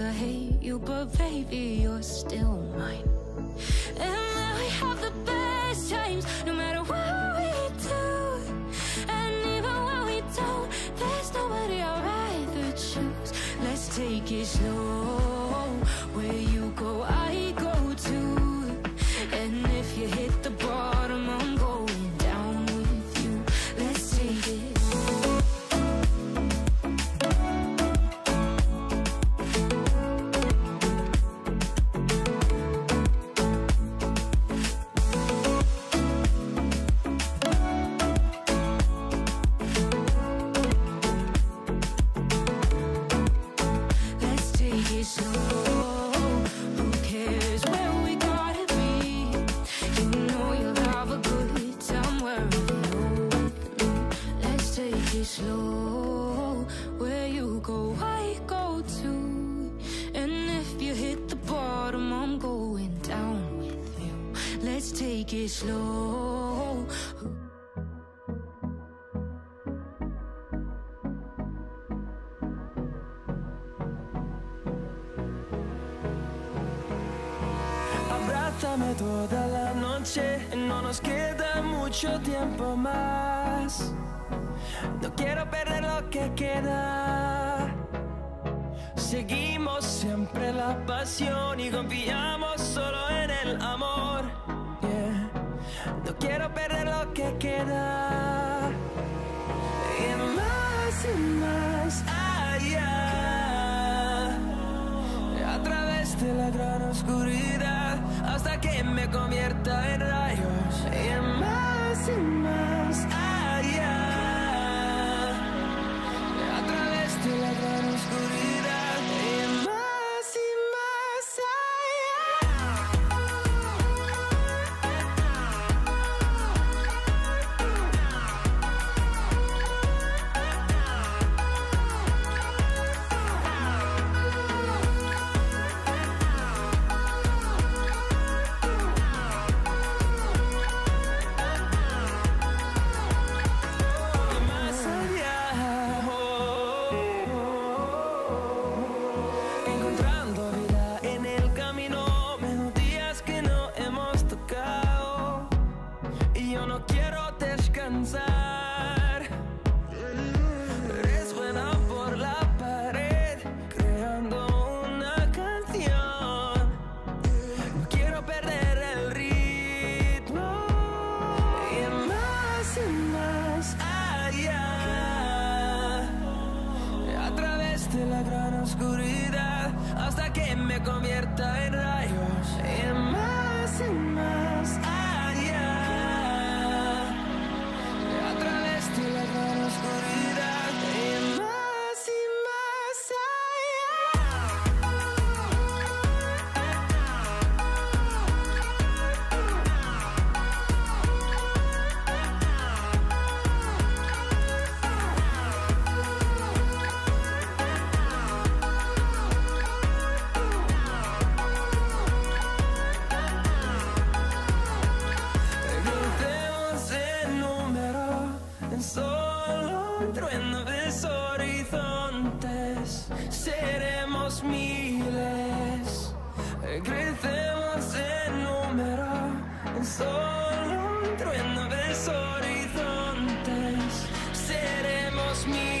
I hate you, but baby, you're still mine. Take. Abrázame toda la noche, no nos queda mucho tiempo más. No quiero perder lo que queda. Seguimos siempre la pasión y confiamos solo en el amor. No quiero perder lo que queda. Y más y más allá a través de la gran oscuridad hasta que me convierta en rayos. Y más y más allá a través de la gran oscuridad me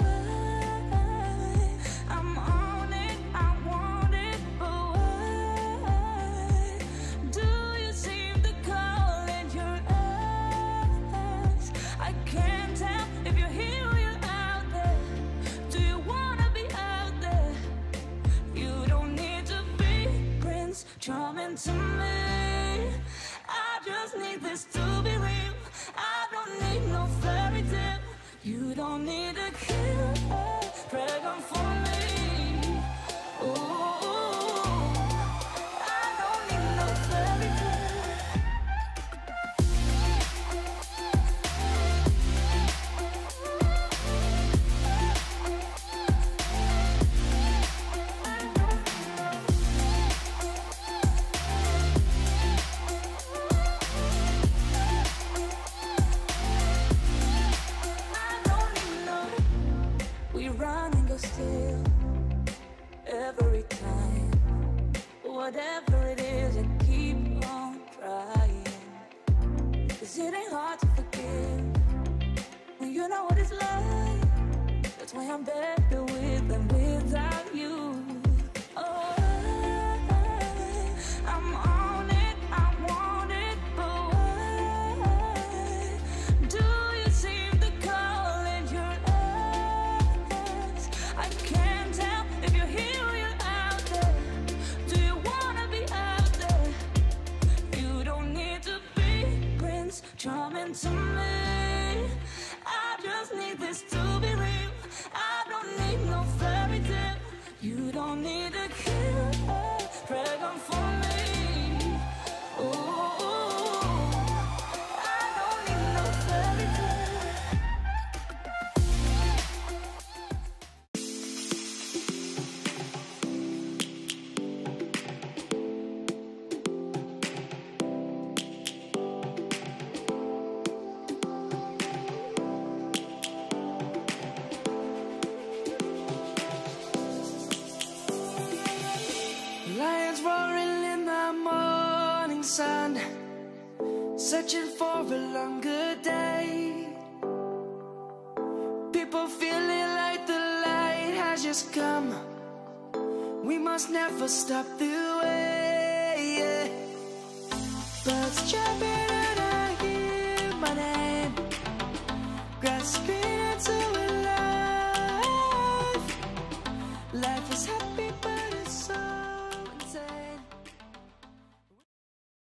That's why I'm better with don't need just come. We must never stop the way. Yeah. Birds jumping and I hear my name, grasping into